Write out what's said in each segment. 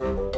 you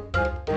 Thank you.